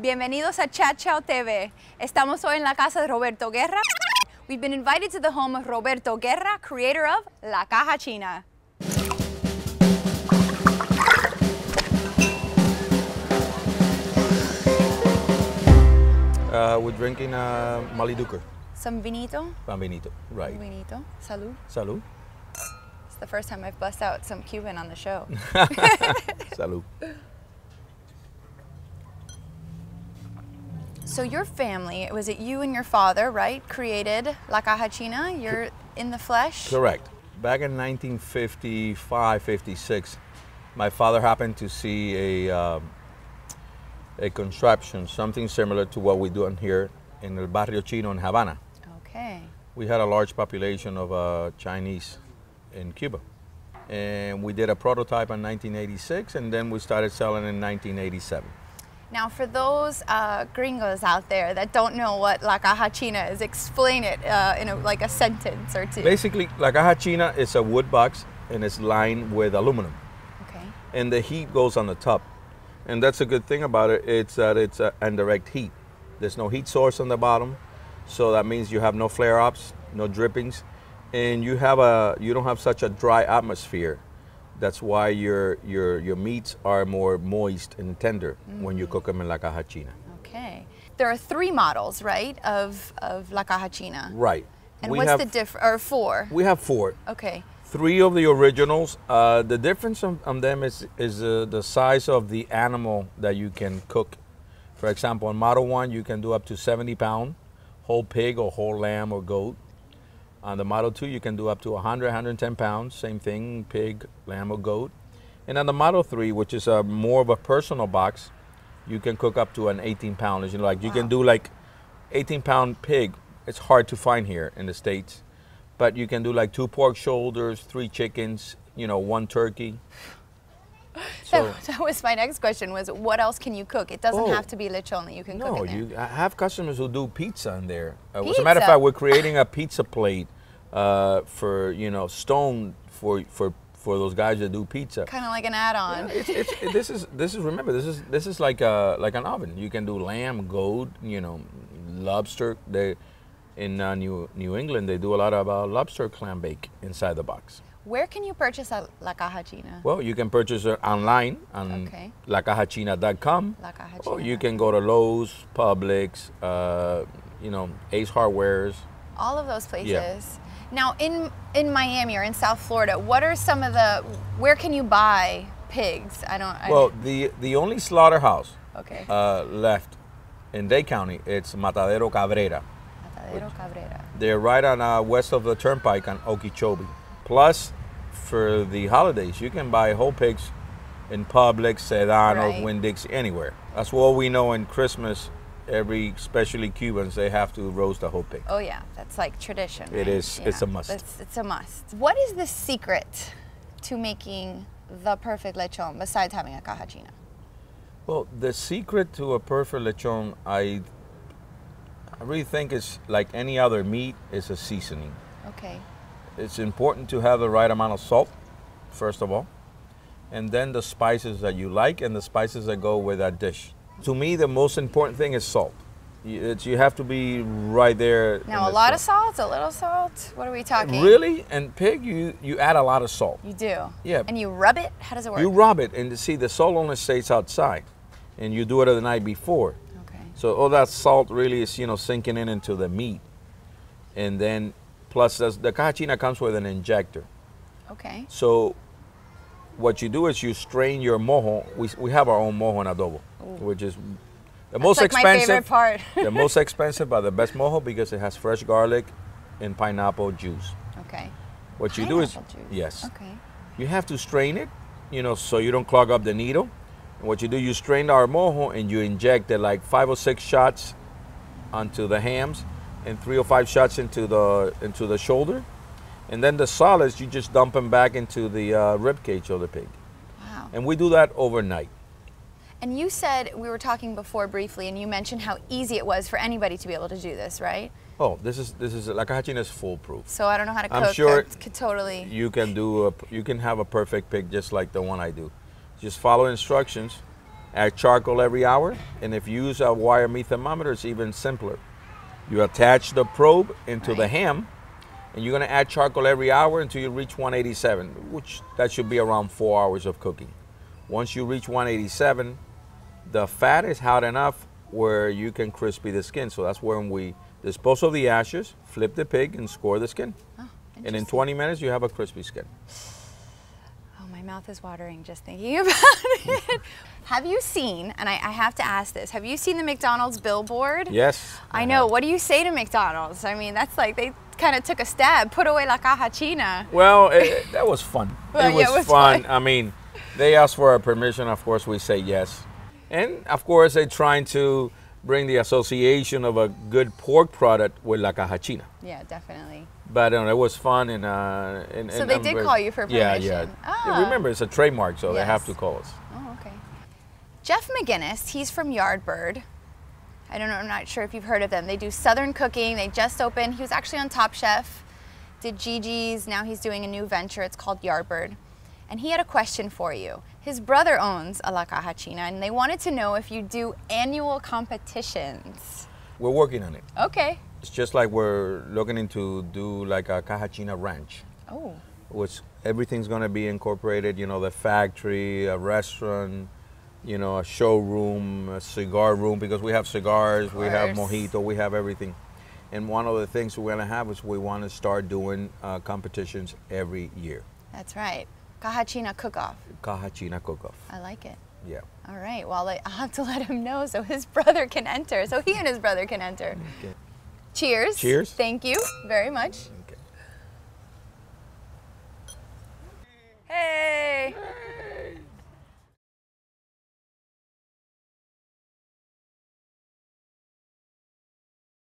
Bienvenidos a Chat Chao TV. Estamos hoy en la casa de Roberto Guerra. We've been invited to the home of Roberto Guerra, creator of La Caja China. Uh, we're drinking uh, Maliduker, Some vinito. Bambinito, right. Vinito. Salud. Salud. It's the first time I've bust out some Cuban on the show. Salud. so your family, was it you and your father, right, created La Caja China? You're in the flesh? Correct. Back in 1955, 56, my father happened to see a, um, a contraption, something similar to what we do in here in El Barrio Chino in Havana. Okay. We had a large population of uh, Chinese in Cuba. And we did a prototype in 1986, and then we started selling in 1987. Now, for those uh, gringos out there that don't know what La Caja China is, explain it uh, in a, like a sentence or two. Basically, La Caja China is a wood box and it's lined with aluminum. Okay. and the heat goes on the top. And that's a good thing about it. It's that it's a indirect heat. There's no heat source on the bottom, so that means you have no flare-ups, no drippings, and you have a you don't have such a dry atmosphere. That's why your your your meats are more moist and tender when you cook them in la caja china. Okay. There are three models, right, of, of La Caja China. Right. And we what's have the difference? Or four? we have four. Okay. Three of the originals. Uh, the difference on, on them is is uh, the size of the animal that you can cook. For example, on Model One, you can do up to 70 pound, whole pig or whole lamb or goat. On the Model Two, you can do up to 100, 110 pounds. Same thing, pig, lamb or goat. And on the Model Three, which is a more of a personal box, you can cook up to an 18 pound. You know, like you can do like 18 pound pig. It's hard to find here in the states but you can do like two pork shoulders, three chickens, you know, one turkey. So That, that was my next question was what else can you cook? It doesn't Oh. have to be lechon you can cook no, you I have customers who do pizza in there. Uh, as a matter of fact, we're creating a pizza plate uh, for you know stone for for for those guys that do pizza. kind of like an add-on. It's, it's, it- this is this is remember this is this is like a like an oven. You can do lamb, goat, you know, lobster. They in uh, New New England they do a lot of uh, lobster clam bake inside the box. Where can you purchase a La Caja China? Well, you can purchase it online on Okay. lacajachina.com. Or you can go to Lowe's, Publix, uh, you know, Ace Hardwares. All of those places. Yeah. Now, in in Miami or in South Florida, what are some of the? Where can you buy pigs? I don't. I, Well, the the only slaughterhouse okay. uh, left in Dade County, it's Matadero Cabrera. Matadero Cabrera. They're right on uh, west of the turnpike on Okeechobee. Plus, for the holidays, you can buy whole pigs in Publix, Sedano, Right. Winn-Dixie, anywhere. That's what we know in Christmas. Every, especially Cubans, they have to roast a whole pig. Oh yeah, that's like tradition. It right? is. It's a must. It's, it's a must. What is the secret to making the perfect lechon besides having a caja china? Well, the secret to a perfect lechon, I, I really think it's like any other meat, is a seasoning. Okay. It's important to have the right amount of salt, first of all, and then the spices that you like and the spices that go with that dish. To me, the most important thing is salt. You, you have to be right there. Now a lot of salt, a little salt. What are we talking? Really, and pig, you you add a lot of salt. You do. Yeah. And you rub it. How does it work? You rub it, and see the salt only stays outside, and you do it the night before. okay. So all that salt really is, you know, sinking in into the meat. And then plus the cachina comes with an injector. Okay. So what you do is you strain your mojo. We, we have our own mojo and adobo, which is the most That's like my expensive. favorite part. the most expensive but the best mojo because it has fresh garlic and pineapple juice. okay. What you do is juice. yes. Okay. You have to strain it, you know, so you don't clog up the needle. And what you do, you strain our mojo and you inject it like five or six shots onto the hams and three or five shots into the into the shoulder. And then the solids, you just dump them back into the uh, rib cage of the pig. Wow. And we do that overnight. And you said we were talking before briefly, and you mentioned how easy it was for anybody to be able to do this, right? Oh, this is this is la cajachina is foolproof. So I don't know how to cook. I'm sure I could totally. You can do a, you can have a perfect pig just like the one I do. Just follow instructions, add charcoal every hour, and if you use a wire meat thermometer, it's even simpler. You attach the probe into the ham, and you're gonna add charcoal every hour until you reach 187, which that should be around four hours of cooking. Once you reach 187, the fat is hot enough where you can crispy the skin. So that's when we dispose of the ashes, flip the pig, and score the skin. Oh, and in 20 minutes, you have a crispy skin. Oh, my mouth is watering just thinking about it. have you seen, and I, I have to ask this, have you seen the McDonald's billboard? Yes. I know. have. What do you say to McDonald's? I mean, that's like they kind of took a stab. Put away la caja china. Well, it, that was fun. Well, it, was yeah, it was fun. fun. I mean, they asked for our permission. Of course, we say yes. And of course, they're trying to bring the association of a good pork product with La Caja China. Yeah, definitely. But uh, it was fun, and, uh, and So and they I'm did very- call you for permission. yeah. Ah. Remember, it's a trademark, so they have to call us. Oh, okay. Jeff McInnis, he's from Yardbird. I don't know, I'm not sure if you've heard of them. They do Southern cooking. They just opened. He was actually on Top Chef, did Gigi's. Now he's doing a new venture. It's called Yardbird. And he had a question for you. His brother owns a La Caja China, and they wanted to know if you do annual competitions. We're working on it. Okay. It's just like we're looking into do like a Caja China ranch. Oh, which everything's going to be incorporated you know the factory a restaurant you know, a showroom, a cigar room, because we have cigars, we have mojito, we have everything. And one of the things we're going to have is we want to start doing uh, competitions every year. That's right. Cajachina cook-off. Cajachina cook-off. I like it. Yeah. All right. Well, I'll have to let him know so his brother can enter, so he and his brother can enter. Okay. Cheers. Cheers. Thank you very much. Okay. Hey.